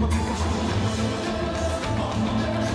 I'm gonna Oh, my God.